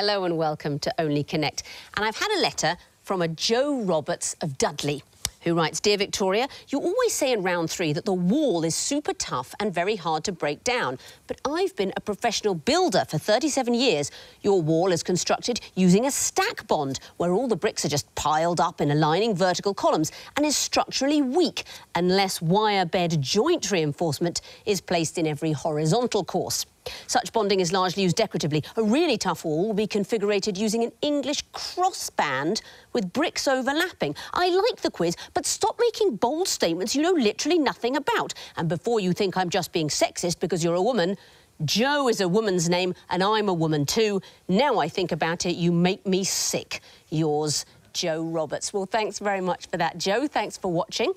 Hello and welcome to Only Connect. And I've had a letter from a Joe Roberts of Dudley who writes, Dear Victoria, you always say in round three that the wall is super tough and very hard to break down. But I've been a professional builder for 37 years. Your wall is constructed using a stack bond, where all the bricks are just piled up in aligning vertical columns and is structurally weak unless wire bed joint reinforcement is placed in every horizontal course. Such bonding is largely used decoratively. A really tough wall will be configured using an English cross bond with bricks overlapping. I like the quiz, but stop making bold statements you know literally nothing about. And before you think I'm just being sexist because you're a woman, Joe is a woman's name and I'm a woman too. Now I think about it, you make me sick. Yours, Joe Roberts. Well, thanks very much for that, Joe. Thanks for watching.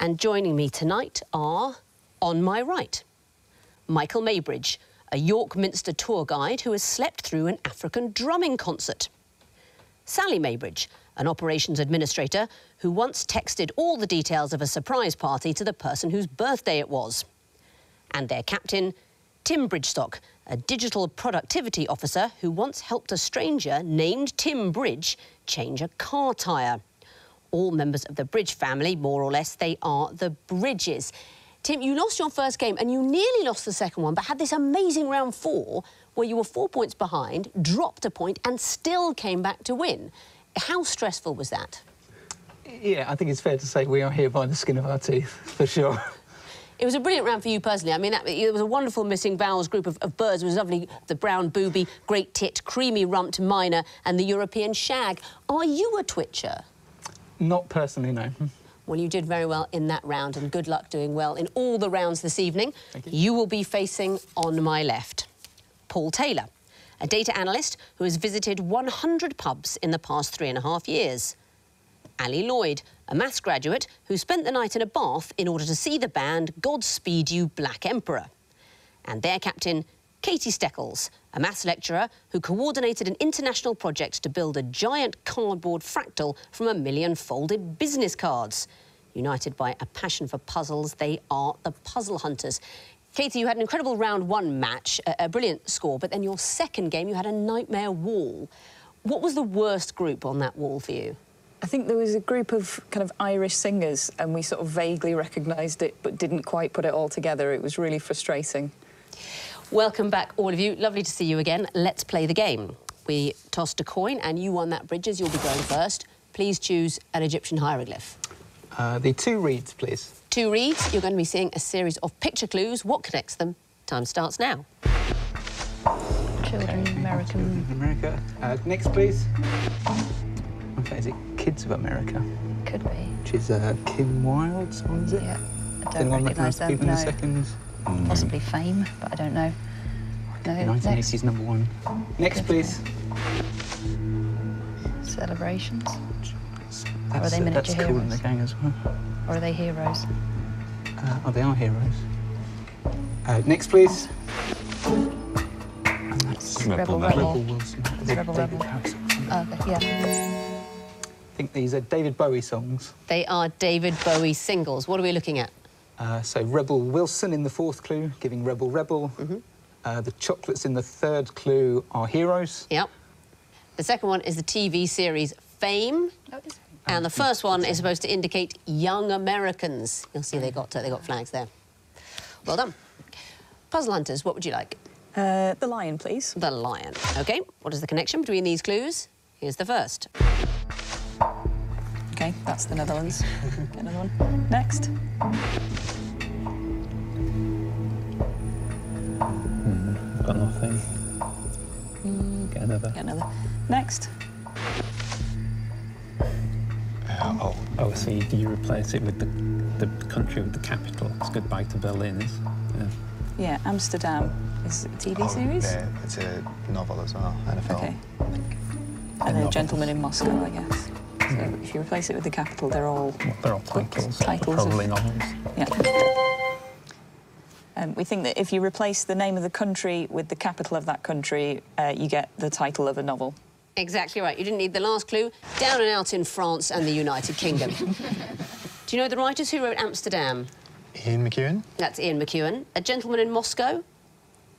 And joining me tonight are, on my right, Michael Maybridge, a York Minster tour guide who has slept through an African drumming concert. Sally Maybridge, an operations administrator who once texted all the details of a surprise party to the person whose birthday it was. And their captain, Tim Bridgestock, a digital productivity officer who once helped a stranger named Tim Bridge change a car tyre. All members of the Bridge family, more or less, they are the Bridges. Tim, you lost your first game and you nearly lost the second one, but had this amazing round four where you were four points behind, dropped a point and still came back to win. How stressful was that? Yeah, I think it's fair to say we are here by the skin of our teeth, for sure. It was a brilliant round for you personally. I mean, that, it was a wonderful missing vowels group of, of, birds. It was lovely. The brown booby, great tit, creamy rumped myna, and the European shag. Are you a twitcher? Not personally, no. Well, you did very well in that round, and good luck doing well in all the rounds this evening. You. you will be facing on my left Paul Taylor, a data analyst who has visited 100 pubs in the past three and a half years. Ali Lloyd, a maths graduate who spent the night in a bath in order to see the band Godspeed You Black Emperor. And their captain, Katie Steckles, a maths lecturer who coordinated an international project to build a giant cardboard fractal from a million folded business cards. United by a passion for puzzles, they are the puzzle hunters. Katie, you had an incredible round one match, a, a brilliant score, but then your second game, you had a nightmare wall. What was the worst group on that wall for you? I think there was a group of kind of Irish singers and we sort of vaguely recognised it but didn't quite put it all together. It was really frustrating. Welcome back, all of you. Lovely to see you again. Let's play the game. We tossed a coin and you won that, Bridges. You'll be going first. Please choose an Egyptian hieroglyph. Uh, the two reeds, please. Two reeds. You're going to be seeing a series of picture clues. What connects them? Time starts now. Children, American... America. Uh, next, please. Okay, is it Kids of America? Could be. Which is uh, Kim Wilde, someone, is it? Yeah. I don't anyone recognise recognise them, people in no. a second? Mm. Possibly Fame, but I don't know. No, 1980s next. number one. Next, please. Celebrations. That's, they uh, miniature that's cool in the heroes? gang as well. Or are they heroes? Uh, oh, they are heroes. Uh, next, please. And that's Rebel, Rebel. Rebel. Rebel Wilson. David Rebel, Rebel. Harris. Okay, yeah. I think these are David Bowie songs. They are David Bowie singles. What are we looking at? Uh, so Rebel Wilson in the fourth clue, giving Rebel Rebel. Mm-hmm. Uh, the chocolates in the third clue are heroes. Yep. The second one is the TV series Fame. Oh, is it? And the first one is supposed to indicate young Americans. You'll see they got, they got flags there. Well done. Puzzle Hunters, what would you like? Uh, the lion, please. The lion. OK, what is the connection between these clues? Here's the first. OK, that's the Netherlands. Get another one. Next. Got nothing. Get another. Get another. Next. Oh, oh, you, you replace it with the, the country with the capital. It's goodbye to Berlin's. Yeah. Yeah, Amsterdam. Is a TV Oh, series? Yeah, it's a novel as well and a film. Okay. And then novels. Gentleman in Moscow, I guess. So if you replace it with the capital, they're all Well, they're all books, titles. titles of- novels. Yeah. Um, we think that if you replace the name of the country with the capital of that country, uh, you get the title of a novel. Exactly right. You didn't need the last clue. Down and out in France and the United Kingdom. Do you know the writers who wrote Amsterdam? Ian McEwan? That's Ian McEwan. A Gentleman in Moscow?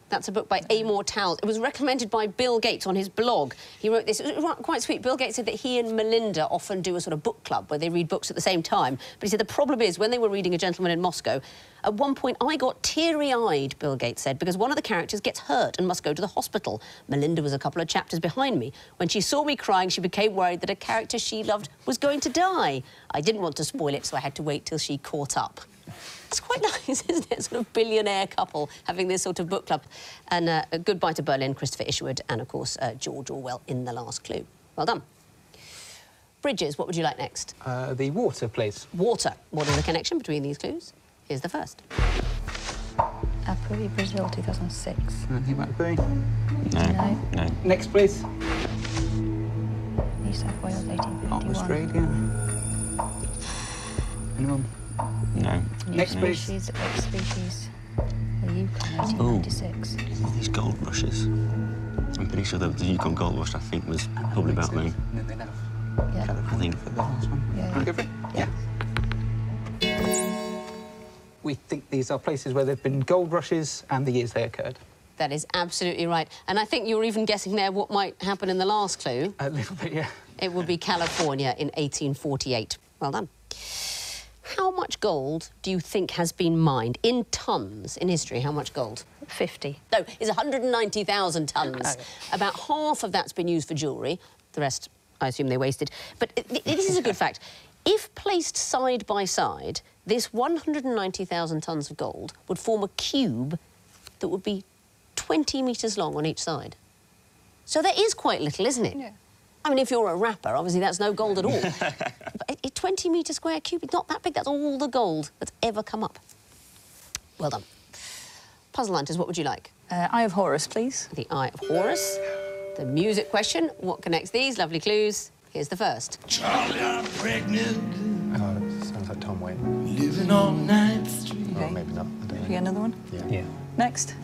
That's a book by Amor Towles. It was recommended by Bill Gates on his blog. He wrote this. It was quite sweet. Bill Gates said that he and Melinda often do a sort of book club where they read books at the same time. But he said the problem is when they were reading A Gentleman in Moscow, at one point I got teary-eyed, Bill Gates said, because one of the characters gets hurt and must go to the hospital. Melinda was a couple of chapters behind me. When she saw me crying, she became worried that a character she loved was going to die. I didn't want to spoil it, so I had to wait till she caught up. It's quite nice, isn't it? Sort of billionaire couple having this sort of book club. And uh, goodbye to Berlin, Christopher Isherwood, and of course uh, George Orwell in The Last Clue. Well done. Bridges, what would you like next? Uh, the water, please. Water. What is the connection between these clues? Here's the first. Apuí, Brazil, 2006. Anything about the No. No. Next, please. New South Wales, 1851. Australia. Anyone? No. New Next, please. species, X species. The Yukon, Ooh. 1896. These gold rushes. I'm pretty sure that the Yukon Gold Rush, I think, was probably about then. Then they'd Yeah. California think- the last one. Yeah, yeah. go for it? Yeah. We think these are places where there have been gold rushes and the years they occurred. That is absolutely right. And I think you're even guessing there what might happen in the last clue. A little bit, yeah. It would be California in 1848. Well done. How much gold do you think has been mined in tons in history? How much gold? 50. No, it's 190,000 tonnes. About half of that's been used for jewellery. The rest, I assume they wasted. But this is a good fact. If placed side by side, this 190,000 tonnes of gold would form a cube that would be 20 metres long on each side. So there is quite little, isn't it? Yeah. I mean, if you're a rapper, obviously that's no gold at all. but a 20 metre square cube, it's not that big. That's all the gold that's ever come up. Well done. Puzzle hunters, what would you like? Uh, Eye of Horus, please. The Eye of Horus. The music question. What connects these? Lovely clues. Here's the first. Charlie, I'm pregnant, Oh, that sounds like Tom Waits. living on Ninth Street. Oh, maybe not. I don't You know. get another one? Yeah. Yeah. Next.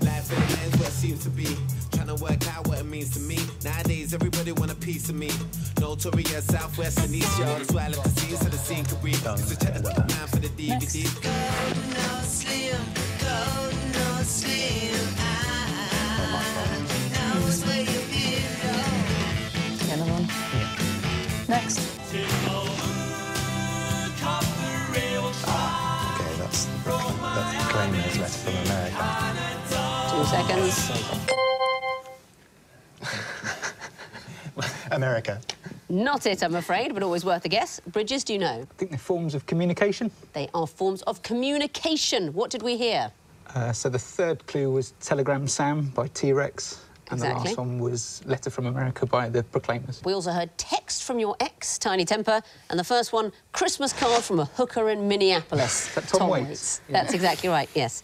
Life ain't as what it seems to be. Trying to work out what it means to me. Nowadays, everybody want a piece of me. Notorious Southwest and East, y'all. That's why I left the scene so the scene could breathe. So check the top nine for the DVD. Next. Slim, cold, no slim. Get another one. Next. Okay, that's, that's Kramer's letter from America. Two seconds. America. Not it, I'm afraid, but always worth a guess. Bridges, do you know? I think they're forms of communication. They are forms of communication. What did we hear? Uh, so the third clue was Telegram Sam by T-Rex. And the last one was Letter from America by the Proclaimers. We also heard text from your ex, Tinie Tempah, and the first one, Christmas card from a hooker in Minneapolis. Is that Tom Waits? Yeah. That's exactly right, yes.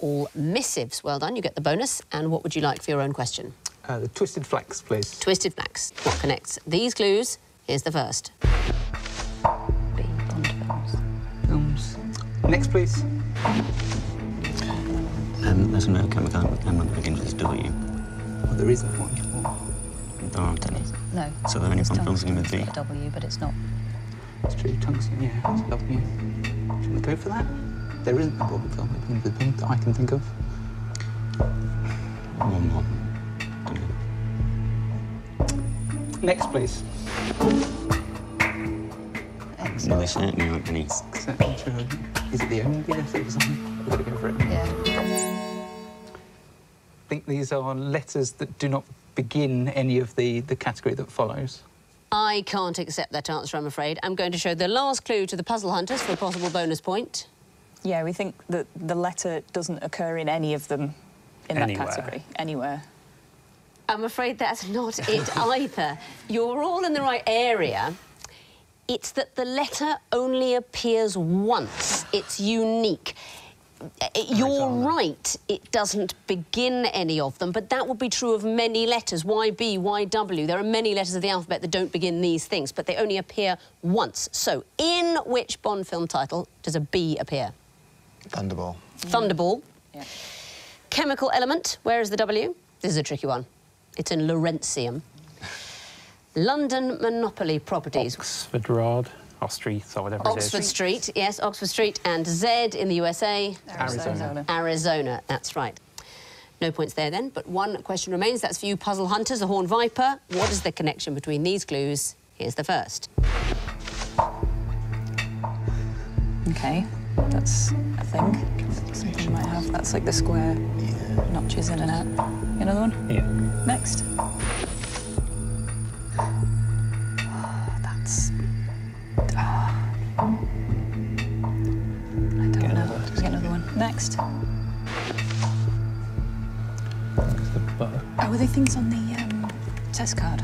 All missives. Well done, you get the bonus. And what would you like for your own question? Uh, the Twisted Flax, please. Twisted Flax. What connects these clues? Here's the first. B. Bond films. Films. Next, please. Um, there's no chemical element that begins with W. Well, there isn't one. There aren't any. No. So there are only it's Bond films tungsten, with it's V. got a W, but it's not. It's true, tungsten, yeah, it's W. Do you want to go for that? There isn't a Bond film that begins with B that I can think of. One more. Next, please. X. No, there certainly aren't any. Except, sure. Is it the only letter or something? We've got to go for it. Yeah. I think these are letters that do not begin any of the, the category that follows. I can't accept that answer, I'm afraid. I'm going to show the last clue to the puzzle hunters for a possible bonus point. Yeah, we think that the letter doesn't occur in any of them in Anywhere. that category. Anywhere. I'm afraid that's not it either. You're all in the right area. It's that the letter only appears once. It's unique. Uh, You're right, it doesn't begin any of them, but that would be true of many letters. YB, YW. There are many letters of the alphabet that don't begin these things, but they only appear once. So, in which Bond film title does a B appear? Thunderball. Thunderball. Yeah. Chemical element, where is the W? This is a tricky one. It's in Lawrencium. London Monopoly Properties. Oxford Road, or Street, or whatever it Oxford. Street, yes, Oxford Street. And Z in the USA. Arizona. Arizona, that's right. No points there then, but one question remains. That's for you, puzzle hunters, the Horn Viper. What is the connection between these clues? Here's the first. Okay, that's a thing. Something you might have. That's like the square notches in and out. Another one? Yeah. Next. That's. ah. I don't know. Get another one. Next. The book. Oh, are they things on the um, test card?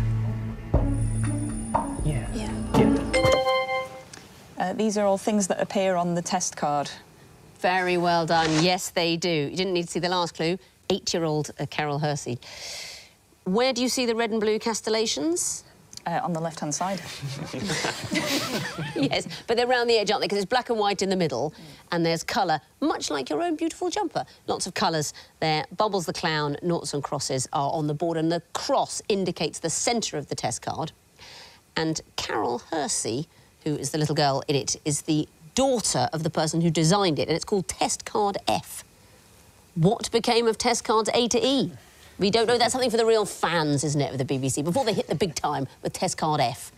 Uh, these are all things that appear on the test card. Very well done. Yes, they do. You didn't need to see the last clue. Eight-year-old uh, Carole Hersee. Where do you see the red and blue castellations? Uh, on the left-hand side. yes, but they're round the edge, aren't they? Because it's black and white in the middle, and there's colour, much like your own beautiful jumper. Lots of colours there. Bubbles the clown, noughts and crosses are on the board, and the cross indicates the centre of the test card. And Carole Hersee, who is the little girl in it, is the daughter of the person who designed it, and it's called Test Card F. What became of test cards A to E? We don't know. That's something for the real fans, isn't it, of the BBC, before they hit the big time with test card F.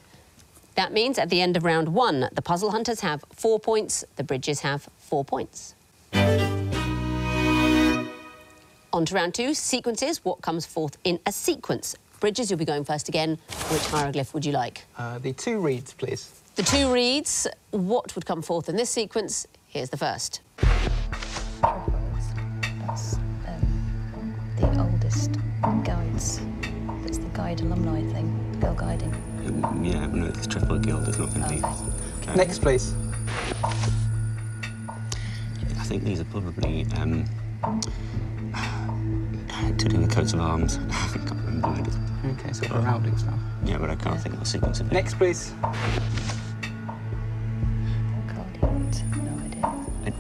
That means at the end of round one, the puzzle hunters have four points, the bridges have four points. On to round two, sequences. What comes forth in a sequence? Bridges, you'll be going first again. Which hieroglyph would you like? Uh, the two reeds, please. The two reeds, what would come forth in this sequence? Here's the first. That's um, the oldest guides. That's the guide alumni thing, girl guiding. Um, yeah, no, the Trefoil Guild is not going to be. Okay. Uh, Next, please. I think these are probably um, to do with coats of arms. I can't remember what. Okay, so heraldic stuff. Yeah, but I can't think of the sequence of it. Next, please.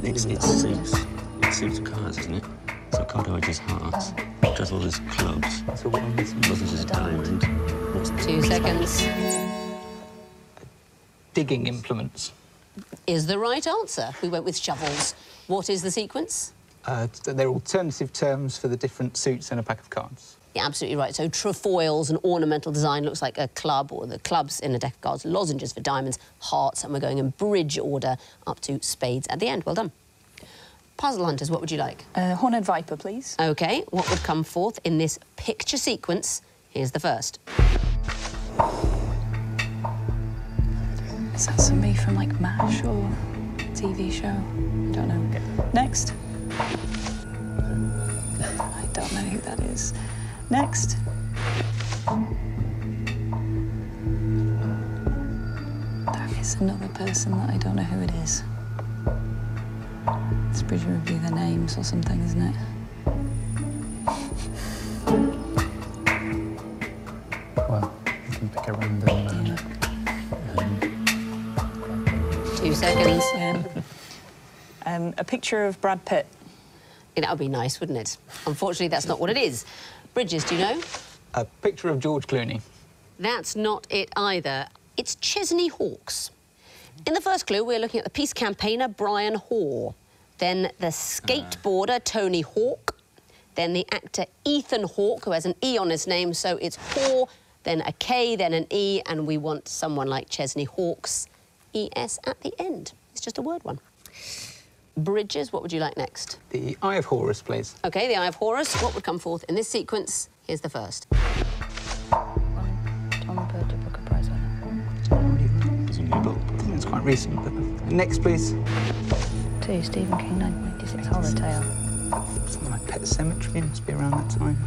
Idea. It, it's, it suits. It suits cards, isn't it? So card origin is hearts. all is clubs. That's what I'm missing. Buzzers is diamond. What's Two seconds Digging implements. is the right answer. We went with shovels. What is the sequence? Uh, they're alternative terms for the different suits in a pack of cards. Yeah, absolutely right. So trefoils, an ornamental design, looks like a club, or the clubs in a deck of cards, lozenges for diamonds, hearts, and we're going in bridge order up to spades at the end. Well done. Puzzle hunters, what would you like? Uh, Horned Viper, please. OK, what would come forth in this picture sequence? Here's the first. Is that somebody from like MASH or TV show? I don't know. Next. I don't know who that is. Next. There is another person that I don't know who it is. It's presumably their names or something, isn't it? Well, you can pick a random. Um, Two seconds. Um, um, a picture of Brad Pitt. That would be nice, wouldn't it? Unfortunately, that's not what it is. Bridges, do you know? A picture of George Clooney. That's not it either. It's Chesney Hawkes. In the first clue, we're looking at the peace campaigner Brian Haw, then the skateboarder Tony Hawk, then the actor Ethan Hawke, who has an E on his name, so it's Haw, then a K, then an E, and we want someone like Chesney Hawkes, ES at the end. It's just a word one. Bridges, what would you like next? The Eye of Horus, please. OK, the Eye of Horus. What would come forth in this sequence? Here's the first. One, Tom Booker Booker Prize winner. Presumably a book. I think it's quite recent, but... Next, please. Two, Stephen King, 1996, Horror Tale. Something like Pet Sematary. Must be around that time.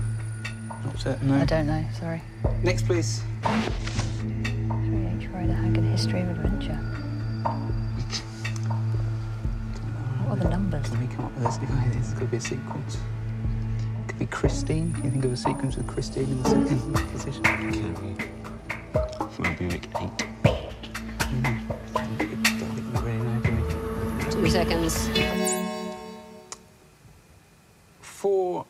Not certain, no. I don't know, sorry. Next, please. 3H Rider Haggard, History of Adventure. What are the numbers? Let me come up with this. guy. This could be a sequence. Could be Christine. Can you think of a sequence with Christine in the second position? Carrie. From Buick 8. Don't we really know, do we? Two seconds. For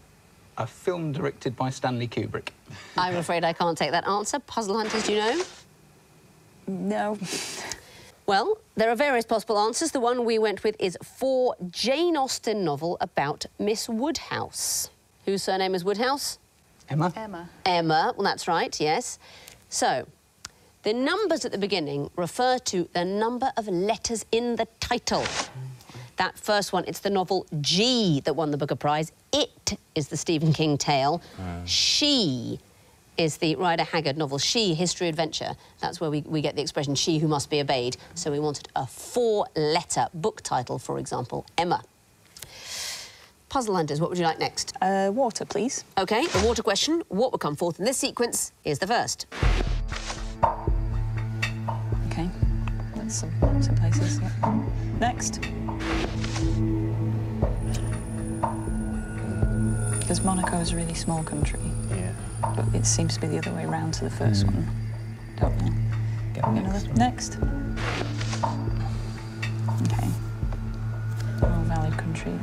a film directed by Stanley Kubrick. I'm afraid I can't take that answer. Puzzle hunters, do you know? No. Well, there are various possible answers. The one we went with is for Jane Austen novel about Miss Woodhouse. whose surname is Woodhouse? Emma? Emma. Emma, well, that's right, yes. So, the numbers at the beginning refer to the number of letters in the title. That first one, it's the novel G that won the Booker Prize. It is the Stephen King tale. She is the Rider Haggard novel She, History Adventure. That's where we, we get the expression she who must be obeyed. So we wanted a four-letter book title, for example, Emma. Puzzle Hunters, what would you like next? Uh, water, please. OK, the water question, what would come forth in this sequence is the first. Okay. That's some, some places. Yeah. Next. Because Monaco is a really small country, Yeah. But it seems to be the other way round to the first Mm. one. Don't know. Get the Another- next one. Next. Okay. All valid countries.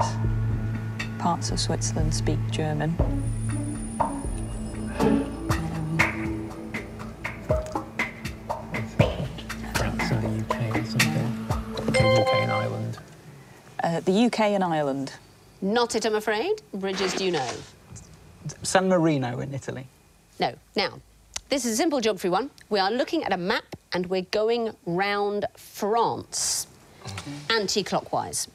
Parts of Switzerland speak German. The UK or something. The UK and Ireland. uh, the UK and Ireland. Not it, I'm afraid. Bridges, do you know? San Marino in Italy. No. Now, this is a simple geography one. We are looking at a map and we're going round France, anti-clockwise.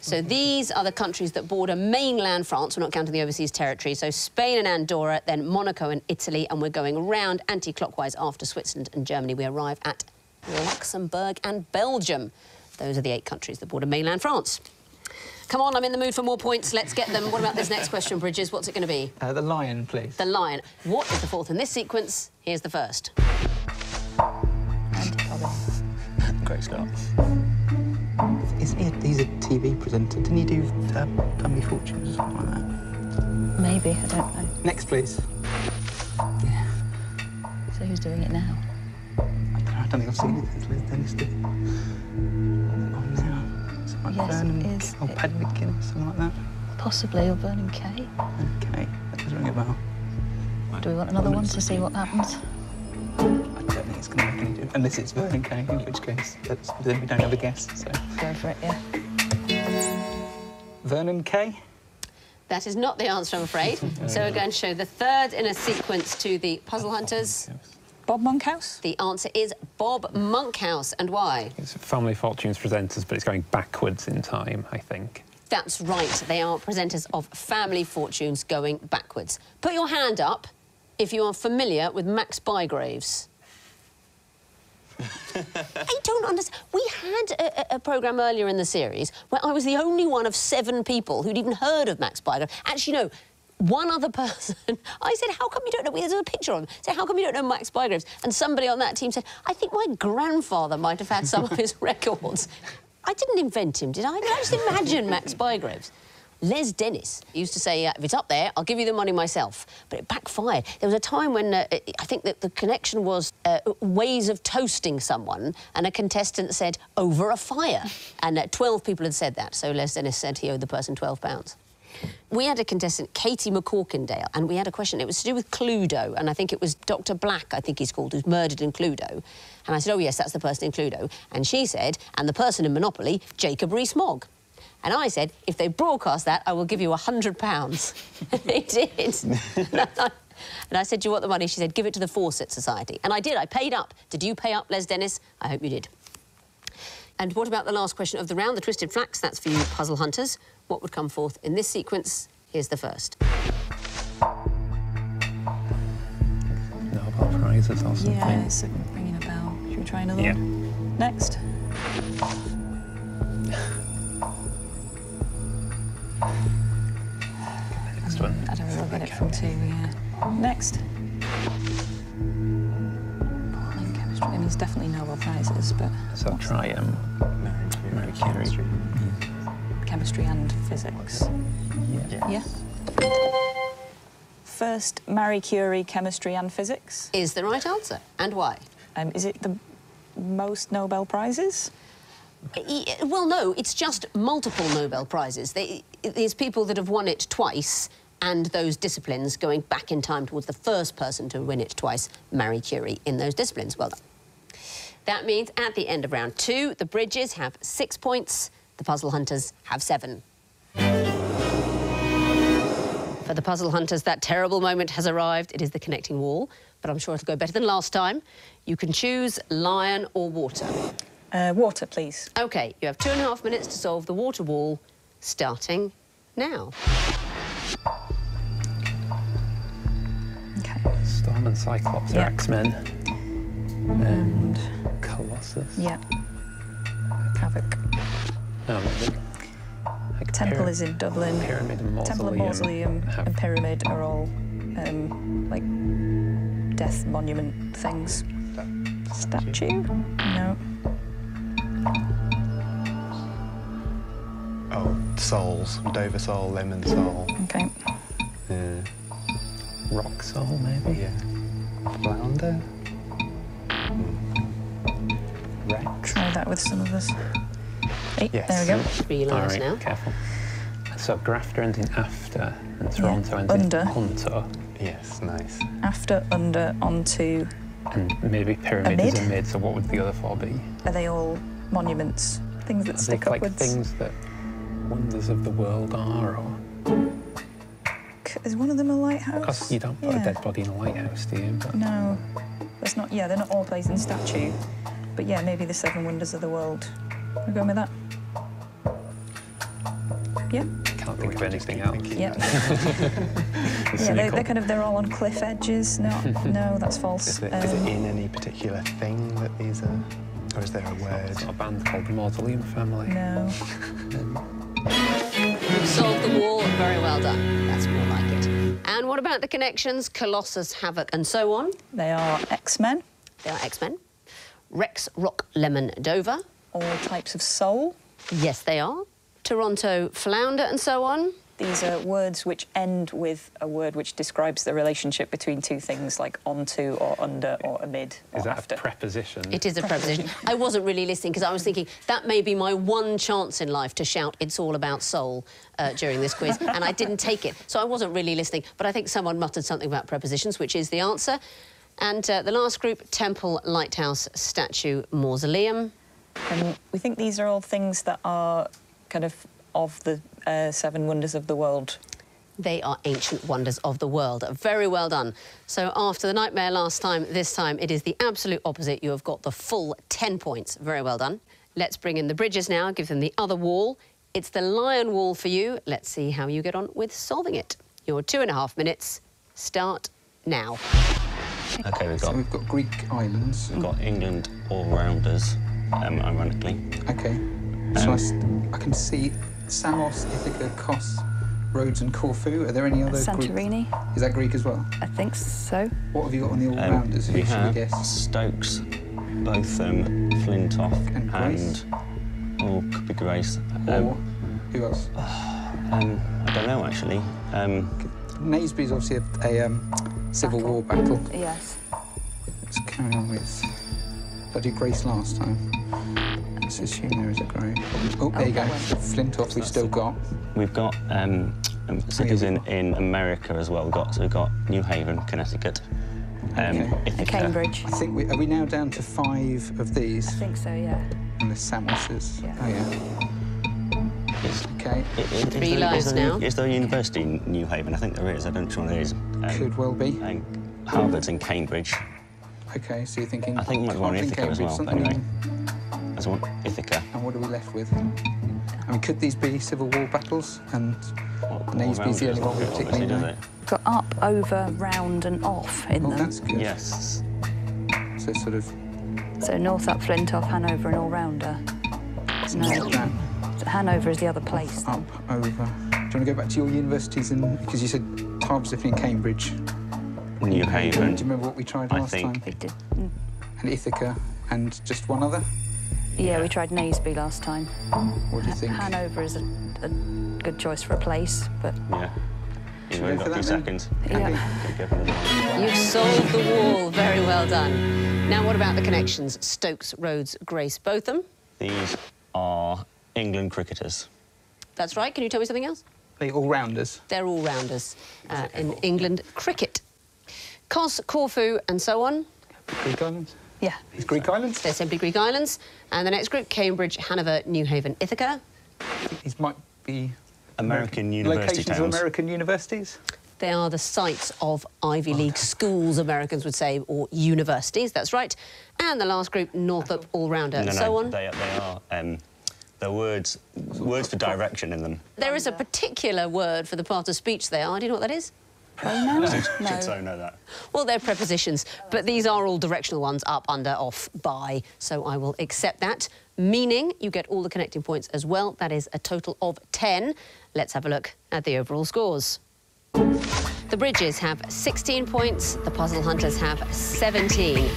So mm-hmm. these are the countries that border mainland France. We're not counting the overseas territory. So Spain and Andorra, then Monaco and Italy, and we're going round anti-clockwise after Switzerland and Germany. We arrive at Luxembourg and Belgium. Those are the eight countries that border mainland France. Come on, I'm in the mood for more points. Let's get them. What about this next question, Bridges? What's it going to be? Uh, the lion, please. The lion. What is the fourth in this sequence? Here's the first. Great start. Isn't he a, he's a TV presenter? Didn't he do uh, Family Fortunes or something like that? Maybe, I don't know. Next, please. So who's doing it now? I don't, know, I don't think I've seen it since Dennis did. Now. Something like Yes, it Vernon, is. or Paddy McGuinness, something like that. Possibly, or Vernon Kay. Okay, that does ring a bell. Do we want another one to see what happens? I don't think it's going to make any difference. Unless it's Vernon Kay, in which case that's, then we don't have a guess. So. Go for it, yeah. Vernon Kay? That is not the answer, I'm afraid. so we're going to show the third in a sequence to the puzzle hunters. Bob Monkhouse? The answer is Bob Monkhouse. And why? It's Family Fortunes presenters, but it's going backwards in time, I think. That's right. They are presenters of Family Fortunes going backwards. Put your hand up if you are familiar with Max Bygraves. I don't understand. We had a, a, a programme earlier in the series where I was the only one of seven people who'd even heard of Max Bygraves. Actually, no, one other person. I said, how come you don't know? There's a picture him. I said, how come you don't know Max Bygraves? And somebody on that team said, I think my grandfather might have had some of his records. I didn't invent him, did I? I just imagine Max Bygraves. Les Dennis used to say, if it's up there, I'll give you the money myself. But it backfired. There was a time when uh, I think that the connection was uh, ways of toasting someone, and a contestant said, over a fire. And uh, 12 people had said that, so Les Dennis said he owed the person £12. We had a contestant, Katie McCorkindale, and we had a question. It was to do with Cluedo, and I think it was Dr. Black, I think he's called, who's murdered in Cluedo. And I said, oh, yes, that's the person in Cluedo. And she said, and the person in Monopoly, Jacob Rees-Mogg. And I said, if they broadcast that, I will give you a hundred pounds. And they did. and I said, do you want the money? She said, give it to the Fawcett Society. And I did. I paid up. Did you pay up, Les Dennis? I hope you did. And what about the last question of the round, the twisted flax? That's for you puzzle hunters. What would come forth in this sequence? Here's the first. Nobel Prizes or something. Yeah, it's a- ringing a bell. Should we try another Yeah. one? Next. Next one. I don't really get it from two, yeah. Next. Pauling chemistry. I mean, it's definitely Nobel Prizes, but So try um, Marie Curie. Chemistry and physics. Yeah. Yeah. First, Marie Curie, chemistry and physics. Is the right answer. And why? Um, is it the most Nobel Prizes? Well, no, it's just multiple Nobel Prizes. They, there's people that have won it twice, and those disciplines going back in time towards the first person to win it twice, Marie Curie, in those disciplines. Well done. That means at the end of round two, the Bridges have six points, the Puzzle Hunters have seven. For the puzzle hunters, that terrible moment has arrived. It is the connecting wall, but I'm sure it'll go better than last time. You can choose lion or water. Uh, water, please. OK, you have two and a half minutes to solve the water wall, starting now. Okay. Storm and Cyclops Yeah. are X-Men. And Colossus. Yeah. Havoc. No, maybe. Like Temple pyra- is in Dublin. Pyramid and Mausoleum. Temple and Mausoleum have- and Pyramid are all um, like death monument things. Statue? No. Oh, soles. Dover sole, lemon sole. Okay. Yeah. Rock Sole, maybe? Yeah. Flounder. Rex. Try that with some of us. Hey, Yes. There we go. Three All right, now. careful. So Grafter ends in after, and Toronto ends Under. in Hunter, Yes, nice. After, under, onto. and maybe Pyramid is a mid? mid, so what would the other four be? Are they all monuments? Things that Are stick they like upwards? things that wonders of the world are, or... Is one of them a lighthouse? Because you don't put Yeah. a dead body in a lighthouse, do you? But No, that's not. Yeah, they're not all placed in statue, but yeah, maybe the seven wonders of the world. We're going with that. Yeah, can't think of anything else. yeah, yeah. They're, they're kind of they're all on cliff edges. No, no, that's false. Is it Um, in any particular thing that these are? Or is there a word? It's not a band called the Mausoleum Family. no, You've solved the wall. Very well done. That's more like it. And what about the connections? Colossus, Havoc, and so on. they are X-Men, They are X-Men. Rex, Rock, Lemon, Dover. all types of sole. Yes, they are. Toronto, Flounder, and so on. These are words which end with a word which describes the relationship between two things, like onto or under or amid or Is that after. a preposition? It is a preposition. I wasn't really listening because I was thinking that may be my one chance in life to shout "It's all about soul" uh, during this quiz, and I didn't take it, so I wasn't really listening. But I think someone muttered something about prepositions, which is the answer. And uh, the last group: temple, lighthouse, statue, mausoleum. And we think these are all things that are kind of of the uh, seven wonders of the world. They are ancient wonders of the world. Very well done. So after the nightmare last time, this time it is the absolute opposite. You have got the full 10 points. Very well done. Let's bring in the bridges now, give them the other wall. It's the lion wall for you. Let's see how you get on with solving it. Your two and a half minutes start now. Okay, we've So got we've got Greek islands. we've got England all-rounders, um, ironically. Okay. So I, s- I can see Samos, Ithaca, Kos, Rhodes, and Corfu. Are there any other Greek? Santorini, Is that Greek as well? I think so. What have you got on the Um, all-rounders? we Who should we have guess? Stokes, Botham, Flintoff, And Grace? and oh, could be Grace. Or Um, who else? um, I don't know actually. Um, Naseby is obviously a, a um, Civil War battle. Yes. Let's carry on with. Did I do Grace last time? Let's assume there is a Grace. Oh, there you go. that one. Flintoff we've still got. we've got um, um, cities in, in America as well. We've got so we've got New Haven, Connecticut. Um, Okay. Cambridge. I think we are we now down to five of these? I think so, yeah. Unless Samos is. Yeah. Oh yeah. Is, Okay. i- i- is Three there- lives is there, now. Is there a university in New Haven? I think there is. I don't know there is. Um, Could well be. and Harvard's in Cambridge. Okay, so you're thinking. I think we might can't want think Ithaca as well, something anyway. In- There's one Ithaca. And what are we left with? I mean, could these be Civil War battles? And What- what Naseby's the only one we obviously, particularly does know. Got up, over, round, and off in oh, them. that's good. Yes. So sort of So North Up, Flint off, Hanover, and All Rounder. No. that So Hanover is the other place. up over. Do you want to go back to your universities and because you said Tarbes definitely in Cambridge. New Do you remember what we tried I last think- time? We did. mm, And Ithaca and just one other. Yeah, we tried Naseby last time. What do you think? Hanover is a, a good choice for a place, but Yeah. You've we only got a few then? seconds. yeah. Could go for another one. You've solved the wall. Very well done. Now, what about the connections? Stokes, Rhodes, Grace, Botham. These are England cricketers. That's right. Can you tell me something else? They're all rounders. They're all rounders uh, in England cricket. Kos, Corfu, and so on. Greek islands. Yeah. It's Greek islands. They're simply Greek islands. And the next group, Cambridge, Hanover, New Haven, Ithaca. These might be American university Locations towns. of American universities? They are the sites of Ivy League schools, Americans would say, or universities, that's right. And the last group, Northup All-Rounder. No, no, so on. They, they are. Um, they're words, words for direction in them. There is a particular word for the part of speech they are. Do you know what that is? Pronouns? Should so know that. Well, they're prepositions, but these are all directional ones, up, under, off, by, so I will accept that. Meaning you get all the connecting points as well. That is a total of 10. Let's have a look at the overall scores. The Bridges have 16 points, the Puzzle Hunters have 17.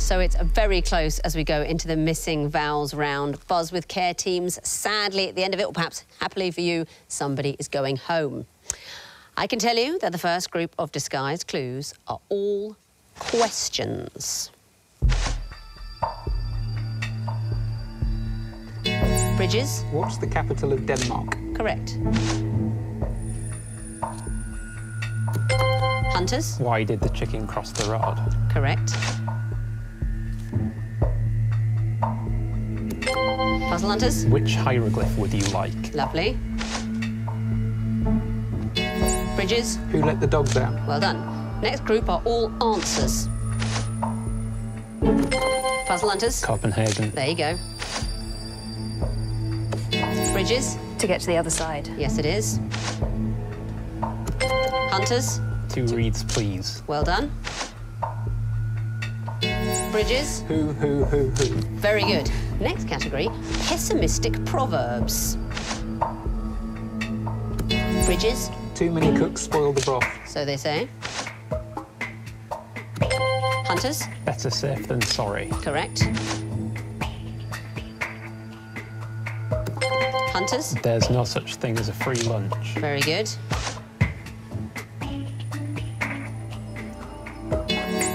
So it's very close as we go into the missing vowels round. Buzz with care teams. Sadly, at the end of it, or perhaps happily for you, somebody is going home. I can tell you that the first group of disguised clues are all questions. Bridges, What's the capital of Denmark? correct. Hunters, Why did the chicken cross the road? correct. Puzzle Hunters, Which hieroglyph would you like? lovely. Bridges, Who let the dogs out? well done. Next group are all answers. Puzzle Hunters, Copenhagen. there you go. Bridges, To get to the other side. yes it is. Hunters, Two reeds, please. well done. Bridges, Who, who, who, who? very good. Next category, pessimistic proverbs. Bridges, Too many cooks spoil the broth. so they say. Hunters, Better safe than sorry. correct. Hunters, There's no such thing as a free lunch. very good.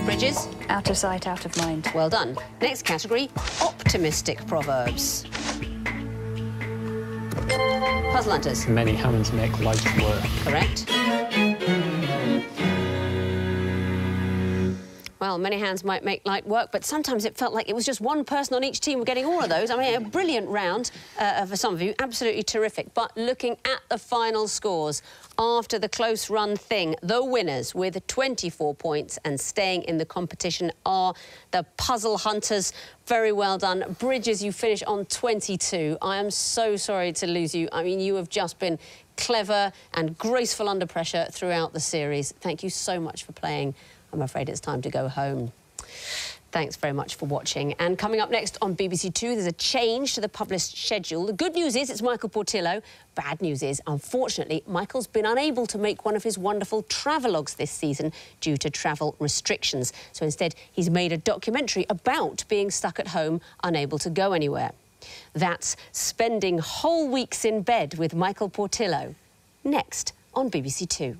Bridges, Out of sight, out of mind. well done. Next category, optimistic proverbs. Puzzle Hunters, Many hands make light work. correct. Well, many hands might make light work, but sometimes it felt like it was just one person on each team getting all of those. I mean, a brilliant round uh, for some of you, absolutely terrific. But looking at the final scores, after the close run thing, the winners with 24 points and staying in the competition are the Puzzle Hunters. Very well done. Bridges, you finish on 22. I am so sorry to lose you. I mean, you have just been clever and graceful under pressure throughout the series. Thank you so much for playing. I'm afraid it's time to go home. Thanks very much for watching. And coming up next on BBC Two, there's a change to the published schedule. The good news is it's Michael Portillo. Bad news is, unfortunately, Michael's been unable to make one of his wonderful travelogues this season due to travel restrictions. So instead, he's made a documentary about being stuck at home, unable to go anywhere. That's spending whole weeks in bed with Michael Portillo. Next on BBC Two.